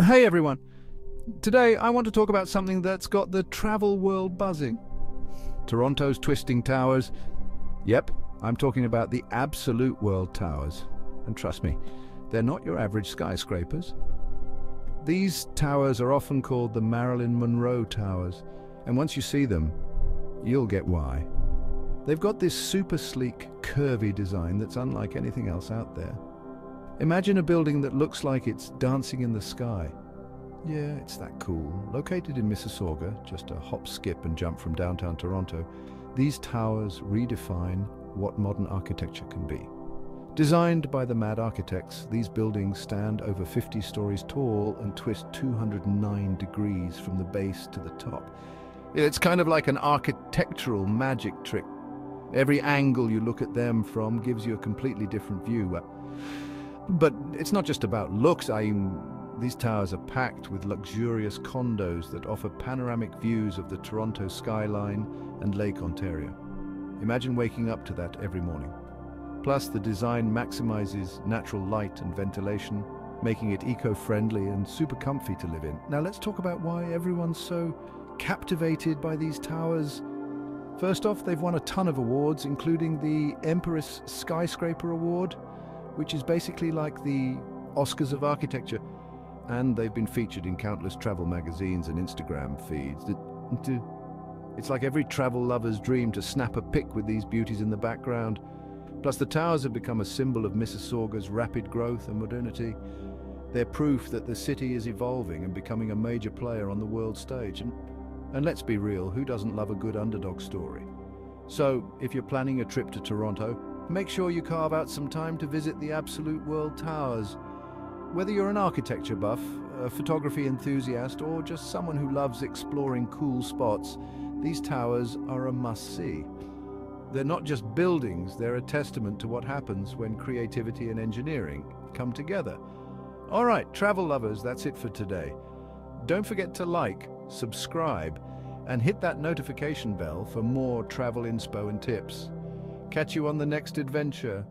Hey everyone! Today I want to talk about something that's got the travel world buzzing. Toronto's twisting towers. Yep, I'm talking about the absolute world towers. And trust me, they're not your average skyscrapers. These towers are often called the Marilyn Monroe Towers, and once you see them, you'll get why. They've got this super sleek, curvy design that's unlike anything else out there. Imagine a building that looks like it's dancing in the sky. Yeah, it's that cool. Located in Mississauga, just a hop, skip and jump from downtown Toronto, these towers redefine what modern architecture can be. Designed by the mad architects, these buildings stand over 50 stories tall and twist 209 degrees from the base to the top. It's kind of like an architectural magic trick. Every angle you look at them from gives you a completely different view. But it's not just about looks. I mean, these towers are packed with luxurious condos that offer panoramic views of the Toronto skyline and Lake Ontario. Imagine waking up to that every morning. Plus, the design maximizes natural light and ventilation, making it eco-friendly and super comfy to live in. Now let's talk about why everyone's so captivated by these towers. First off, they've won a ton of awards, including the Emporis Skyscraper Award, which is basically like the Oscars of architecture. And they've been featured in countless travel magazines and Instagram feeds. It's like every travel lover's dream to snap a pic with these beauties in the background. Plus, the towers have become a symbol of Mississauga's rapid growth and modernity. They're proof that the city is evolving and becoming a major player on the world stage. And, and let's be real, who doesn't love a good underdog story? So, if you're planning a trip to Toronto, Make sure you carve out some time to visit the Absolute World Towers. Whether you're an architecture buff, a photography enthusiast, or just someone who loves exploring cool spots, these towers are a must-see. They're not just buildings, they're a testament to what happens when creativity and engineering come together. All right, travel lovers, that's it for today. Don't forget to like, subscribe, and hit that notification bell for more travel inspo and tips. Catch you on the next adventure.